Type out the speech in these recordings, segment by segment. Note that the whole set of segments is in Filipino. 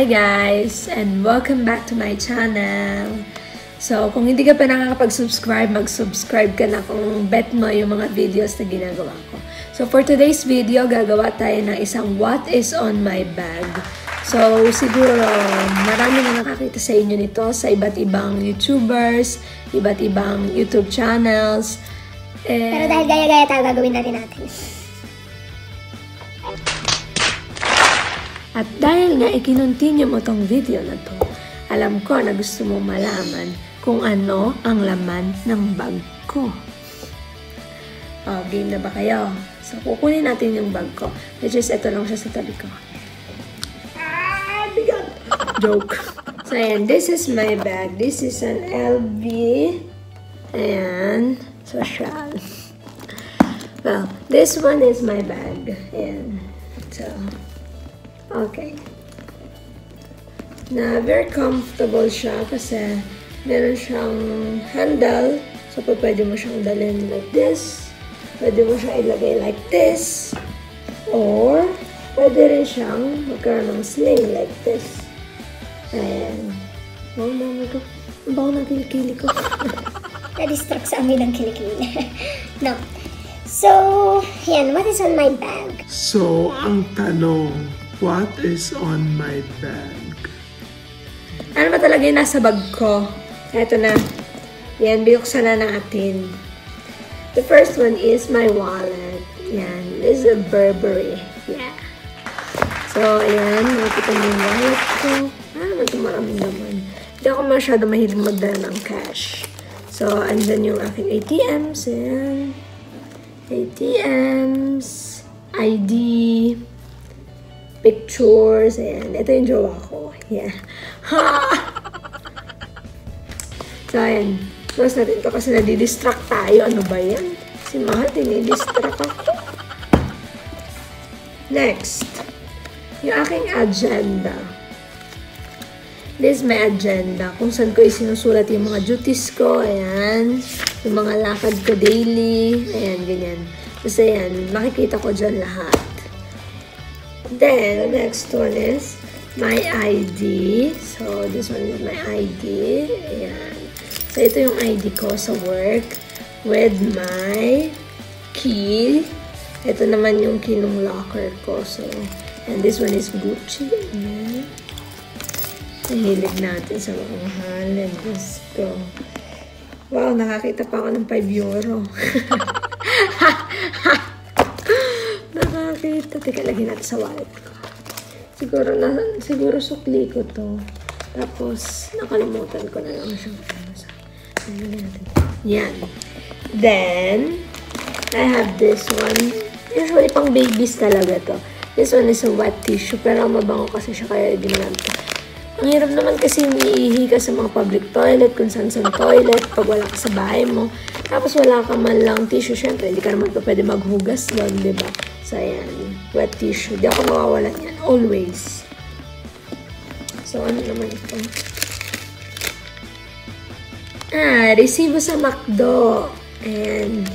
Hi guys! And welcome back to my channel! So, kung hindi ka pa nakakapag-subscribe, mag-subscribe ka na kung bet mo yung mga videos na ginagawa ko. So, for today's video, gagawa tayo ng isang what is on my bag. So, siguro, marami na nakakita sa inyo nito sa iba't ibang YouTubers, iba't ibang YouTube channels. And, Pero dahil gaya-gaya tayo, gagawin natin natin. At dahil nga ikinontinue mo tong video na to, alam ko na gusto mo malaman kung ano ang laman ng bag ko. Oh, game na ba kayo? So, kukunin natin yung bag ko. Which is, ito lang siya sa tabi ko. Ah, bigat! Joke. So, ayan. This is my bag. This is an LV. Ayan. Social. Well, this one is my bag. Ayan. So, Okay. Na very comfortable siya kasi meron siyang handle. So, pwede mo siyang dalhin like this. Pwede mo siyang ilagay like this. Or, pwede rin siyang magkaroon ng sling like this. Ayan. Oh, mama ko. Ang bago ng kilikili ko. Na-distract sa amin ang kilikili. no. So, yan. What is on my bag? So, ang tanong, what is on my bag? Ano ba talaga yung nasa bag ko? Ito na. Yan, biyuksan na natin. The first one is my wallet. Yan. This is a Burberry. Yeah. So, ayan. Nakita mo yung wallet ko. Ah, ito maraming naman. Hindi ako masyado mahilig magdala ng cash. So, andyan yung aking ATMs. Ayan. ATMs. ID pictures, and ito yung jowa ko. Yeah. so, ayan. Close natin ito kasi nadidistract tayo. Ano ba yan? Si Mahal, dinidistract ako. Next. Yung aking agenda. This is my agenda. Kung saan ko isinusulat yung mga duties ko. Ayan. Yung mga lakad ko daily. Ayan, ganyan. Kasi ayan, makikita ko dyan lahat. Then, the next one is my ID. So, this one is my ID. Ayan. So, ito yung ID ko sa work with my key. Ito naman yung key ng locker ko. So, and this one is Gucci. Ayan. Nahilig natin sa mga mahal. And go. Wow, nakakita pa ako ng 5 euro. Nakakita. Teka, lagyan natin sa wallet ko. Siguro, na, siguro sukli ko to. Tapos, nakalimutan ko na lang siya. Yan. Then, I have this one. Usually, pang babies talaga to. This one is a wet tissue. Pero mabango kasi siya kaya ginamit ko. Ang hirap naman kasi umiihi ka sa mga public toilet, kung saan saan toilet, pag wala ka sa bahay mo. Tapos wala ka man lang tissue, syempre, hindi ka naman pa pwede maghugas doon, di ba? So, ayan, wet tissue. Di ako mawawalan yan, always. So, ano naman ito? Ah, resibo sa McDo. And,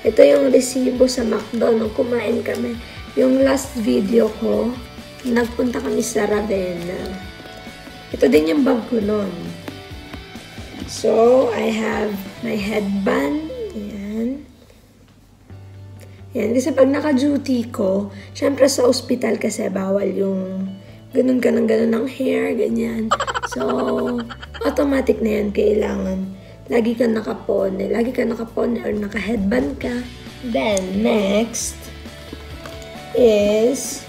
ito yung resibo sa McDo nung kumain kami. Yung last video ko, nagpunta kami sa Ravenna. Ito din yung bag ko nun. So, I have my headband. Ayan. Kasi pag naka-duty ko, syempre sa ospital kasi bawal yung ganun ka ng ganun ng hair, ganyan. So, automatic na yan kailangan. Lagi ka nakapone. Lagi ka nakapone or naka-headband ka. Then, next is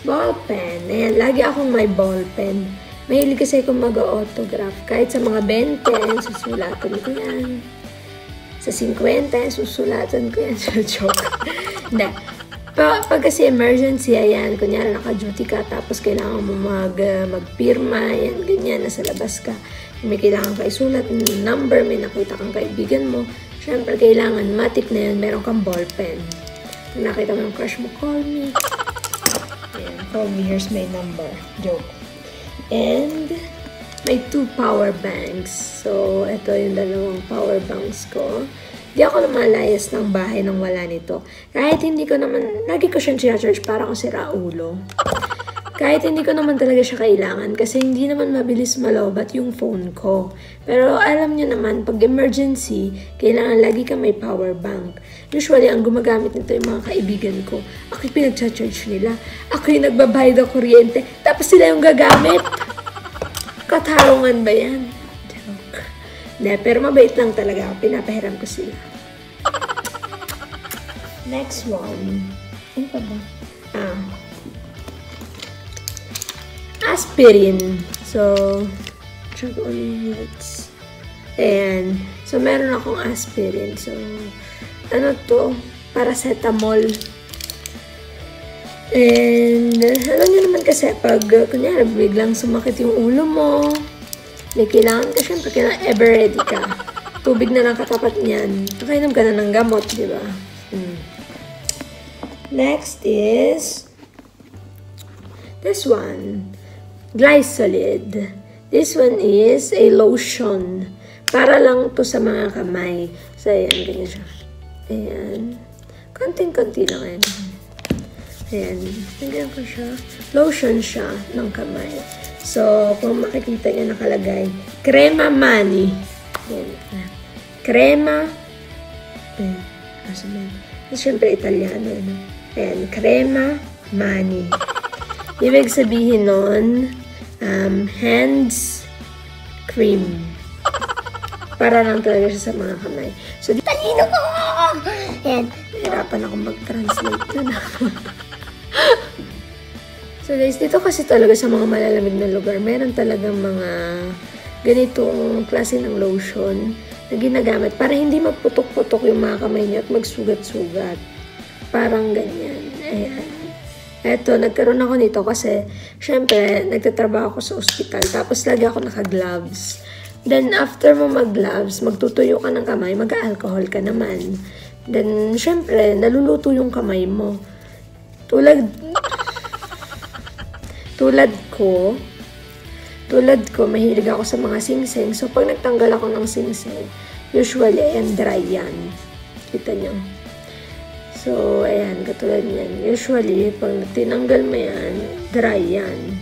ball pen. Ayan, lagi akong may ball pen. Mahilig kasi akong mag-autograph. Kahit sa mga 20, susulatan ko yan. Sa 50, susulatan ko yan. So, joke. Hindi. Pa, pag kasi emergency, ayan, kunyari naka-duty ka, tapos kailangan mo mag, uh, magpirma, yan, ganyan, nasa labas ka. May kailangan ka isulat, number, may nakita kang kaibigan mo. Siyempre, kailangan, matik na yan, meron kang ballpen. Kung nakita mo yung crush mo, call me. Ayan, call me, here's my number. Joke. And, may two power banks. So, ito yung dalawang power banks ko. Di ako lumalayas ng bahay nang wala nito. Kahit hindi ko naman, lagi ko siyang charge para ko si Raulo. Kahit hindi ko naman talaga siya kailangan kasi hindi naman mabilis malobat yung phone ko. Pero alam niyo naman, pag emergency, kailangan lagi ka may power bank. Usually, ang gumagamit nito yung mga kaibigan ko. Ako yung pinag-charge nila. Ako yung nagbabayad ng kuryente. Tapos sila yung gagamit. Katarungan ba yan? Joke. Hindi, pero mabait lang talaga ako. Pinapahiram ko sila. Next one. Ano pa ba? Ah. Aspirin. So, check on units. Ayan. So, meron akong aspirin. So, ano to? Paracetamol. And, alam niyo naman kasi, pag, kunyari, biglang sumakit yung ulo mo, may kailangan ka, syempre, kailangan ever ready ka. Tubig na lang katapat niyan. Pakainom ka na ng gamot, di ba? Hmm. Next is, this one, glysolid. This one is a lotion. Para lang to sa mga kamay. So, ayan, ganyan siya. Ayan. Konting-konti lang yan. Ayan. Ganyan ko siya. Lotion siya ng kamay. So, kung makikita niyo nakalagay, Crema Mani. Ayan. Crema. Ayan. Asa na? Siyempre, Italiano. Ano? Crema Mani. Ibig sabihin nun, um, hands cream. Para lang talaga siya sa mga kamay. So, Talino ko! Ayan. Nahirapan ako mag-translate na. so guys, dito kasi talaga sa mga malalamig na lugar, meron talagang mga ganitong klase ng lotion na ginagamit para hindi magputok-putok yung mga kamay niya at magsugat-sugat. Parang ganyan. Ayan. Eto, nagkaroon ako nito kasi, syempre, nagtatrabaho ako sa ospital. Tapos, lagi ako naka-gloves. Then, after mo mag-gloves, magtutuyo ka ng kamay, mag-alcohol ka naman. Then, syempre, naluluto yung kamay mo. Tulad, tulad ko, tulad ko, mahilig ako sa mga singsing. So, pag nagtanggal ako ng singsing, usually, ayan, dry yan. Kita nyo. So, ayan, katulad yan. Usually, pag tinanggal mo yan, dry yan.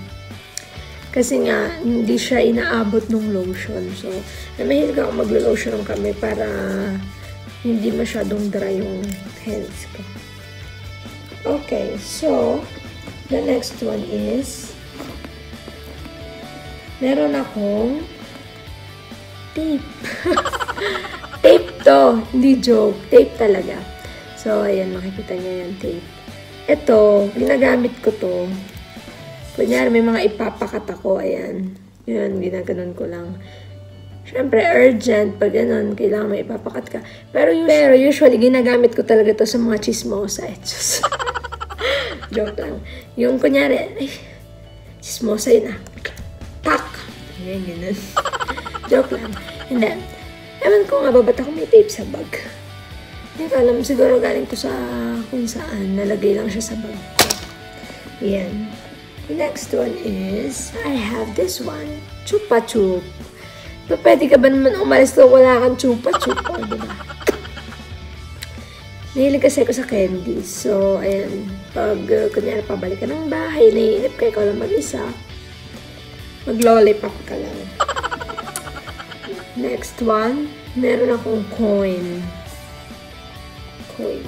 Kasi nga, hindi siya inaabot ng lotion. So, eh, mahilig ako maglo-lotion ng kami para hindi masyadong dry yung hands ko. Okay, so, the next one is, meron akong tape. tape to, hindi joke. Tape talaga. So, ayan, makikita niyo yung tape. Ito, ginagamit ko to. Kunyari, may mga ipapakat ako, ayan. Yun, ginaganon ko lang. Siyempre, urgent, pag ganun, kailangan may ipapakat ka. Pero, pero usually, ginagamit ko talaga to sa mga chismosa. Eh, Diyos. Joke lang. Yung kunyari, ay, chismosa yun ah. Tak! Ayan, ganun. Joke lang. Hindi. Ewan ko nga ba, ba't ako may tape sa bag? Hindi ko alam, siguro galing to sa kung saan. Nalagay lang siya sa bag ko. Yan. The next one is, I have this one. Chupa Chup. Pwede ka ba naman umalis to wala kang chupa chup? O, diba? Nahilig kasi ako sa candies. So, ayan. Pag, uh, kunyari, pabalik ka ng bahay, naiinip ka, ikaw lang mag-isa. Mag-lollipop ka lang. Next one, meron akong coin. Coin.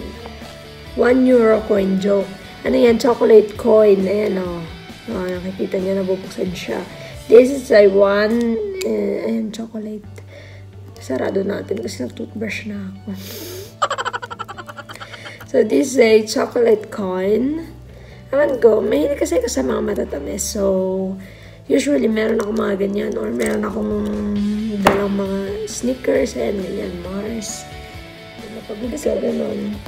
One euro coin joke. Ano yan? Chocolate coin. Ayan o. Oh. oh, nakikita niyo, nabubuksan siya. This is a one, uh, ayan, chocolate. Sarado natin kasi nag-toothbrush na ako. So, this is a chocolate coin. Aman ko, mahilig kasi ako sa mga matatamis. So, usually meron ako mga ganyan or meron akong dalang mga sneakers and ganyan, Mars. Napagbigas ka ganun.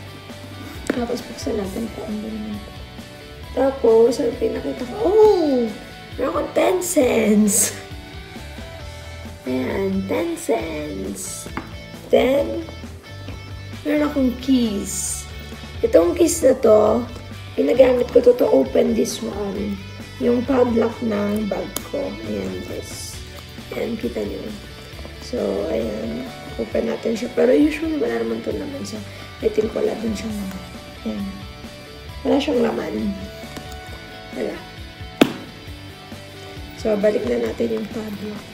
Tapos buksan natin po ang ganun. Tapos, ang pinakita ko, oh! Meron akong 10 cents. Ayan, 10 cents. Then, meron akong keys. Itong keys na to, ginagamit ko to to open this one. Yung padlock ng bag ko. Ayan, guys. Ayan, kita nyo. So, ayan. Open natin siya. Pero usually, wala naman to laman. So, I think wala din siyang, ayan. Wala siyang laman. Wala. So, balik na natin yung padlock.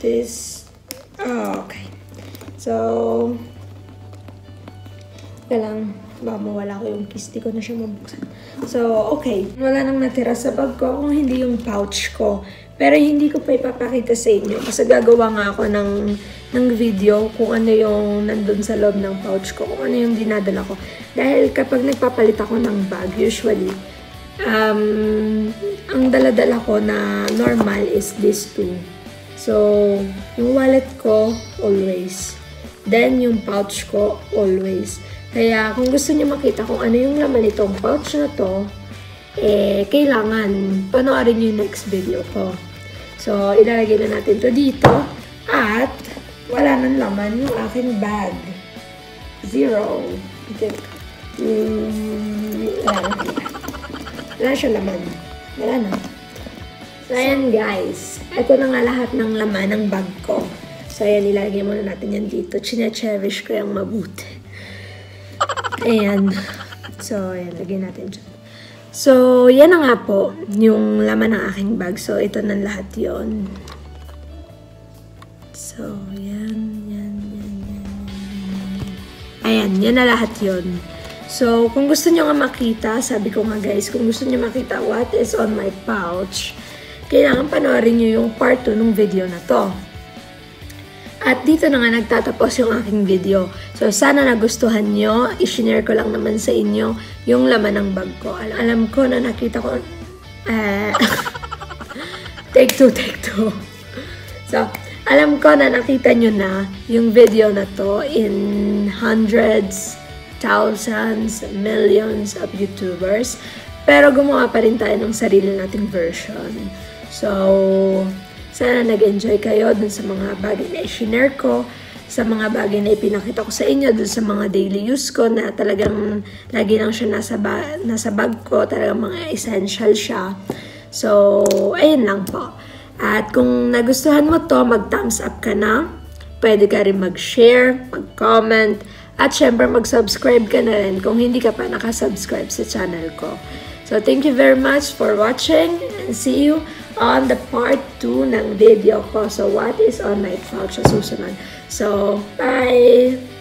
This, oh, okay. So, Teka lang, baka mawala ko yung keys. Di ko na siya mabuksan. So, okay. Wala nang natira sa bag ko kung hindi yung pouch ko. Pero hindi ko pa ipapakita sa inyo kasi gagawa nga ako ng, ng video kung ano yung nandun sa loob ng pouch ko, kung ano yung dinadala ko. Dahil kapag nagpapalit ako ng bag, usually, um, ang daladala ko na normal is this two. So, yung wallet ko, always. Then, yung pouch ko, always. Kaya, kung gusto niyo makita kung ano yung laman nitong pouch na to, eh, kailangan panoorin yung next video ko. So, ilalagay na natin to dito. At, wala nang laman yung aking bag. Zero. Mm, wala na. Wala siya laman. Wala na. So, ayan guys. Ito na nga lahat ng laman ng bag ko. So, ayan, ilalagay muna natin yan dito. Chine-cherish ko yung mabuti. Ayan. So, ayan, lagay natin dyan. So, yan na nga po, yung laman ng aking bag. So, ito na lahat yon So, yan, yan, yan, yan, yan. Ayan, yan na lahat yon So, kung gusto nyo nga makita, sabi ko nga guys, kung gusto nyo makita what is on my pouch, kailangan panoorin nyo yung part 2 ng video na to. At dito na nga nagtatapos yung aking video. So, sana nagustuhan nyo. I-share ko lang naman sa inyo yung laman ng bag ko. Al alam ko na nakita ko... Uh, take two, take two. So, alam ko na nakita nyo na yung video na to in hundreds, thousands, millions of YouTubers. Pero gumawa pa rin tayo ng sarili nating version. So, sana nag-enjoy kayo dun sa mga bagay na i-share ko, sa mga bagay na ipinakita ko sa inyo, dun sa mga daily use ko na talagang lagi lang siya nasa, ba nasa bag ko, talagang mga essential siya. So, ayun lang po. At kung nagustuhan mo to, mag-thumbs up ka na. Pwede ka rin mag-share, mag-comment, at syempre mag-subscribe ka na rin kung hindi ka pa nakasubscribe sa channel ko. So, thank you very much for watching and see you on the part 2 ng video ko. So, what is on my pouch sa susunod. So, bye!